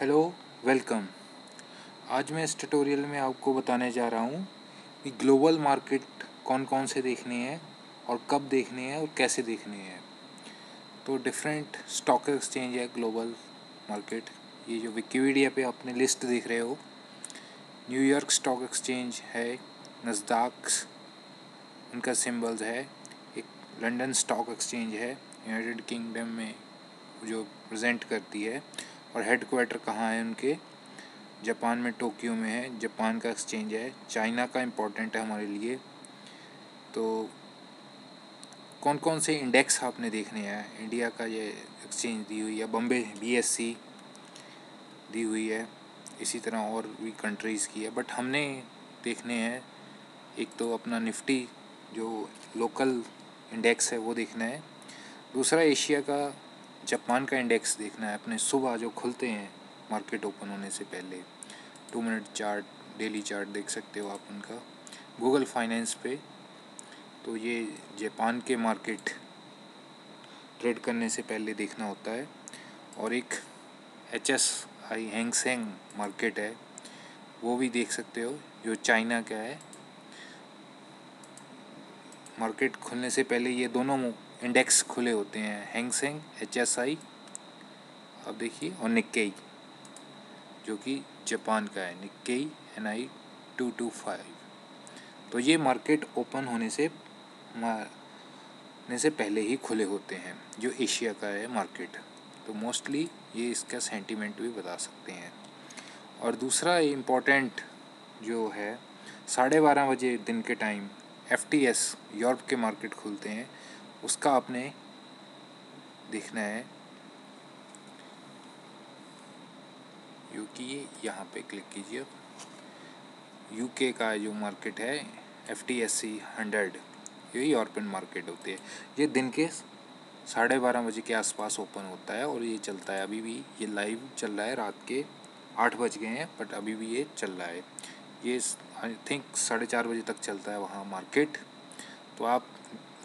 Hello, welcome. आज मैं इस ट्यूटोरियल में आपको बताने जा रहा हूँ कि ग्लोबल मार्केट कौन कौन से देखने हैं और कब देखने हैं और कैसे देखने हैं। तो डिफरेंट स्टॉक एक्सचेंज है ग्लोबल मार्केट ये जो विकीपीडिया पे आपने लिस्ट देख रहे हो। न्यूयॉर्क स्टॉक एक्सचेंज है नजदाक्स उनका सिंबल्स है। एक लंदन स्टॉक एक्सचेंज है यूनाइटेड किंगडम में जो प्रेजेंट करती है। और हेड क्वार्टर कहाँ है उनके? जापान में, टोक्यो में है। जापान का एक्सचेंज है। चाइना का इम्पोर्टेंट है हमारे लिए। तो कौन कौन से इंडेक्स आपने देखने हैं? इंडिया का ये एक्सचेंज दी हुई है। बम्बे बीएससी दी हुई है। इसी तरह और भी कंट्रीज़ की है। बट हमने देखने हैं, एक तो अपना निफ्टी जो लोकल इंडेक्स है वो देखना है। दूसरा एशिया का जापान का इंडेक्स देखना है। अपने सुबह जो खुलते हैं, मार्केट ओपन होने से पहले। Two minute chart, daily chart देख सकते हो आप उनका। गूगल फाइनेंस पे तो ये जापान के मार्केट ट्रेड करने से पहले देखना होता है। और एक H S I Hang Seng market है, वो भी देख सकते हो, जो चाइना का है। मार्केट खुलने से पहले ये दोनों इंडेक्स खुले होते हैं हैंगसेंग एच एस आई अब देखिए, और निक्केई जो कि जापान का है Nikkei N I two two five तो ये मार्केट ओपन होने से होने से पहले ही खुले होते हैं, जो एशिया का है मार्केट तो मोस्टली ये इसका सेंटीमेंट भी बता सकते हैं। और दूसरा इम्पोर्टेंट जो है, साढ़े बारह बजे दिन के time F T S Europe के मार्केट खुलते हैं उसका आपने देखना है। क्योंकि यहाँ पे क्लिक कीजिए। यूके का जो मार्केट है F T S C hundred ये यूरोपियन मार्केट होती है। ये दिन के साढ़े बारह बजे के आसपास ओपन होता है और ये चलता है। अभी भी ये लाइव चल रहा है, रात के आठ बज गए हैं बट अभी भी ये चल रहा है। ये आई थिंक साढ़े चार बजे तक चलता है वहाँ मार्केट तो आप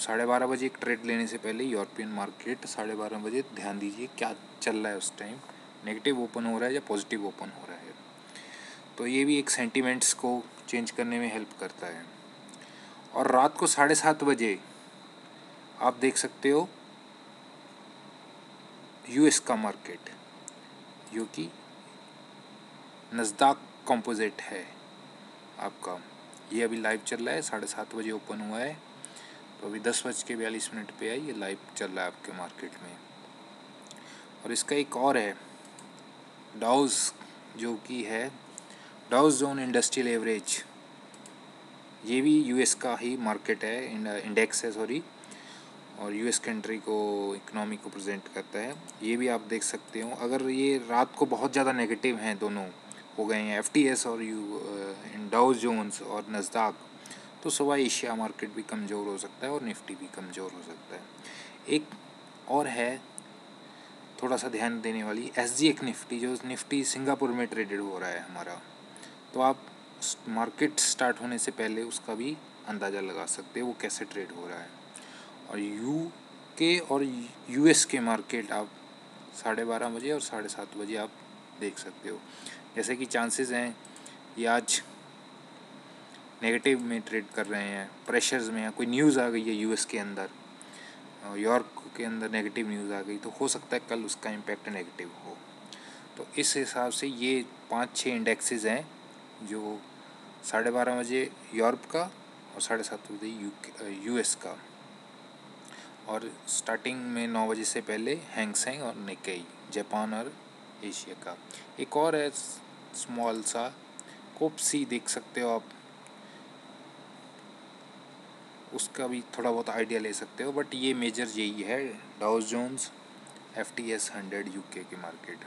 साढ़े बारह बजे एक ट्रेड लेने से पहले यूरोपियन मार्केट साढ़े बारह बजे, ध्यान दीजिए क्या चल रहा है उस टाइम नेगेटिव ओपन हो रहा है या पॉजिटिव ओपन हो रहा है? तो ये भी एक सेंटिमेंट्स को चेंज करने में हेल्प करता है। और रात को साढ़े सात बजे आप देख सकते हो यूएस का मार्केट जो कि नज़दाक कंपोजिट है आपका। ये अभी लाइव चल रहा है, साढ़े सात बजे ओपन हुआ है। तो अभी दस बज के बयालीस मिनट पे आई ये लाइव चल रहा है आपके मार्केट में। और इसका एक और है डाउज जो कि है डाउज जोन इंडस्ट्रियल एवरेज ये भी यूएस का ही मार्केट है इंडेक्स है सॉरी और यूएस कंट्री को इकोनॉमी को प्रेजेंट करता है। ये भी आप देख सकते हो। अगर ये रात को बहुत ज़्यादा नेगेटिव हैं दोनों, हो गए हैं एफटीएस और यू डाउज जोन्स और नज़दाक तो सुबह एशिया मार्केट भी कमज़ोर हो सकता है और निफ्टी भी कमज़ोर हो सकता है। एक और है थोड़ा सा ध्यान देने वाली एस जी निफ्टी, जो निफ्टी सिंगापुर में ट्रेडेड हो रहा है हमारा। तो आप मार्केट स्टार्ट होने से पहले उसका भी अंदाज़ा लगा सकते हैं, वो कैसे ट्रेड हो रहा है। और यू के और यू एस के मार्केट आप साढ़े बारह बजे और साढ़े सात बजे आप देख सकते हो। जैसे कि चांसेस हैं, ये आज नेगेटिव में ट्रेड कर रहे हैं प्रेशर्स में कोई न्यूज़ आ गई है यूएस के अंदर यॉर्क के अंदर नेगेटिव न्यूज़ आ गई तो हो सकता है कल उसका इम्पैक्ट नेगेटिव हो। तो इस हिसाब से ये पाँच छः इंडेक्सेस हैं, जो साढ़े बारह बजे यूरोप का और साढ़े सात बजे यू एस का। और स्टार्टिंग में नौ बजे से पहले हैंगसेंग और निकई जापान और एशिया का। एक और है स्मॉल सा, कोपसी देख सकते हो आप। उसका भी थोड़ा बहुत आइडिया ले सकते हो बट ये मेजर यही है Dow Jones F T S hundred U की मार्केट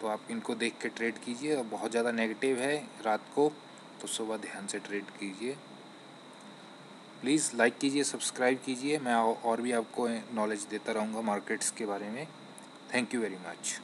तो आप इनको देख के ट्रेड कीजिए, और बहुत ज़्यादा नेगेटिव है रात को तो सुबह ध्यान से ट्रेड कीजिए। प्लीज़ लाइक कीजिए सब्सक्राइब कीजिए, मैं और भी आपको नॉलेज देता रहूँगा मार्केट्स के बारे में। Thank you very much